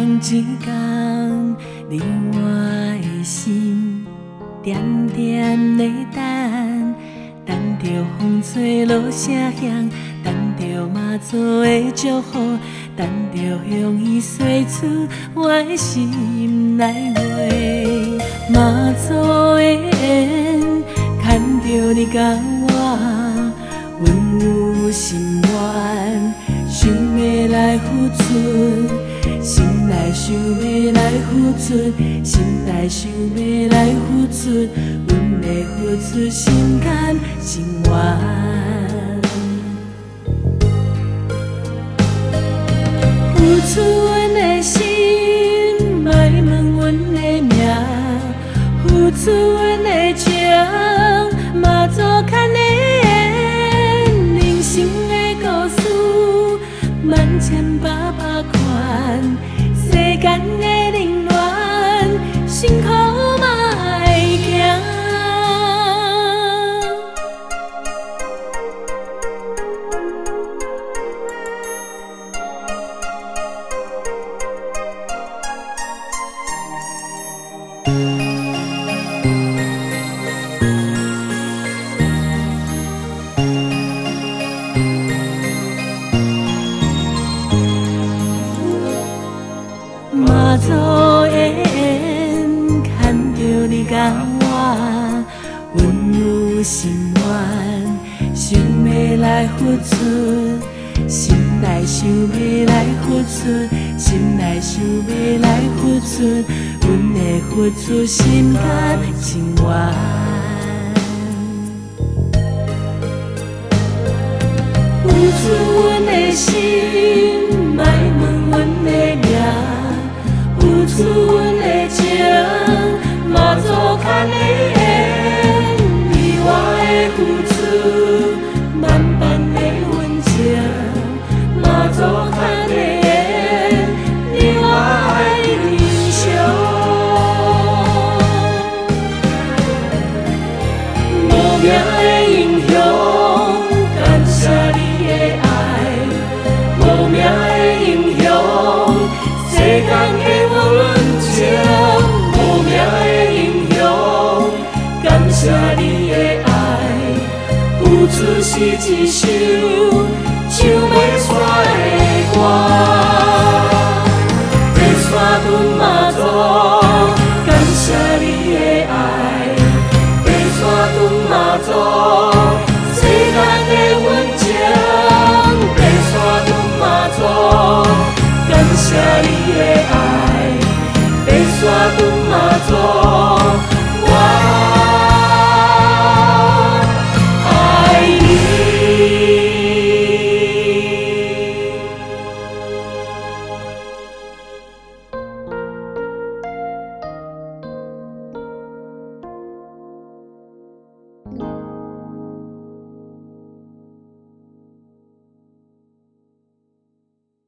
一天，你我的心点点在等，等着风吹落声响，等着妈祖的祝福，等着香伊吹出我的心内话。妈祖的缘，牵着你甲我，阮有心愿，想要来付出。付出，心内想要来付出，阮会付出心甘情愿。付出阮的心，莫问阮的命，付出阮的情，嘛做牵的缘，人生的故事，万千百百款。妈祖的缘，牵着你甲我，阮有心愿，想要来付出，心内想要来付出，心内想要来付出，阮会付出心甘情愿。付出阮的心，无名的英雄，感谢你的爱，无名的英雄，世间。谢你的爱，付出是一首唱袂煞的歌。白山群马祖，你的爱。白山群马祖。